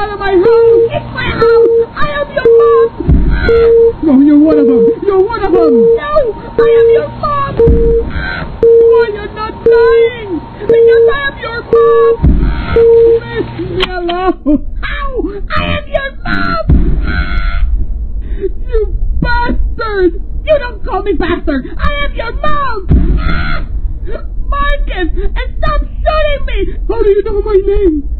out of my room. It's my house. I am your mom. No, you're one of them. You're one of them. No, I am your mom. Why you're not dying? Because I am your mom. Miss Yellow. Ow! I am your mom. You bastard. You don't call me bastard. I am your mom. Marcus, and stop shooting me. How do you know my name?